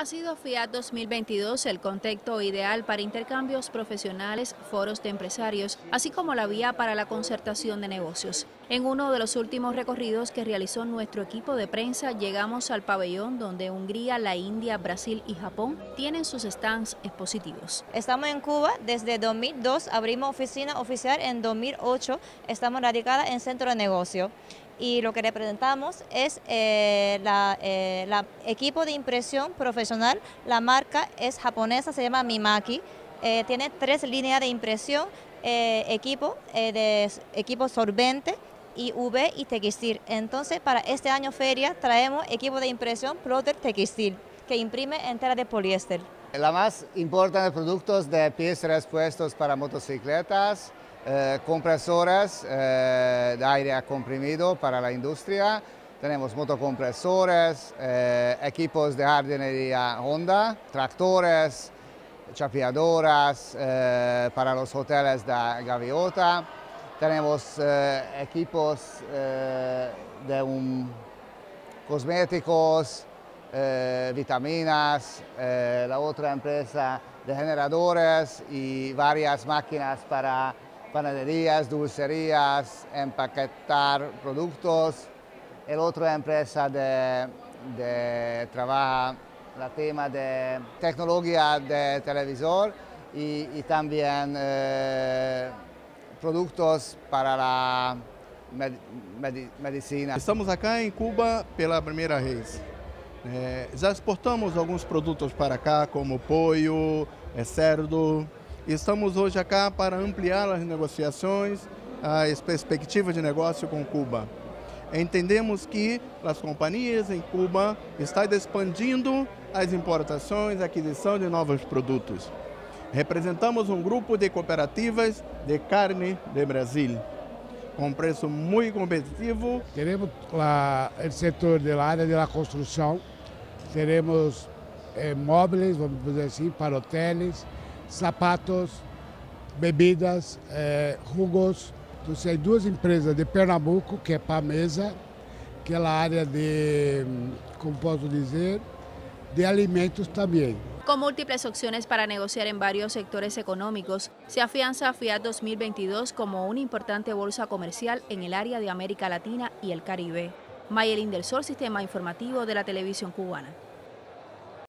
Ha sido FIAT 2022 el contexto ideal para intercambios profesionales, foros de empresarios, así como la vía para la concertación de negocios. En uno de los últimos recorridos que realizó nuestro equipo de prensa, llegamos al pabellón donde Hungría, la India, Brasil y Japón tienen sus stands expositivos. Estamos en Cuba desde 2002, abrimos oficina oficial en 2008, estamos radicadas en Centro de Negocio y lo que representamos es el eh, eh, equipo de impresión profesional. La marca es japonesa, se llama Mimaki. Eh, tiene tres líneas de impresión, equipo, de, equipo sorbente, y V y textil. Entonces, para este año feria traemos equipo de impresión Plotter Textil, que imprime en tela de poliéster. La más importante productos de piezas respuestos para motocicletas, eh, compresores eh, de aire comprimido para la industria, tenemos motocompresores, eh, equipos de jardinería Honda, tractores, chapeadoras para los hoteles de Gaviota, tenemos equipos de un, cosméticos, vitaminas, la otra empresa de generadores y varias máquinas para panaderías, dulcerías, empaquetar productos. El otra empresa de, de trabaja la tema de tecnología de televisor y, también eh, productos para la medicina. Estamos acá em Cuba pela primeira vez. É, já exportamos alguns produtos para cá, como pollo, é, cerdo, Estamos hoje aqui para ampliar as negociações, as perspectivas de negócio com Cuba. Entendemos que as companhias em Cuba estão expandindo as importações, a aquisição de novos produtos. Representamos um grupo de cooperativas de carne de Brasil, com preço muito competitivo. Teremos lá o setor da área da construção, teremos eh, móveis, vamos dizer assim, para hotéis, sapatos, bebidas, eh, jugos. Então, hay duas empresas de Pernambuco, que é Pamesa, que é a área de, como posso dizer, de alimentos também. Con múltiples opciones para negociar en varios sectores económicos, se afianza Fiat 2022 como una importante bolsa comercial en el área de América Latina y el Caribe. Mayelin del Sol, Sistema Informativo de la Televisión Cubana.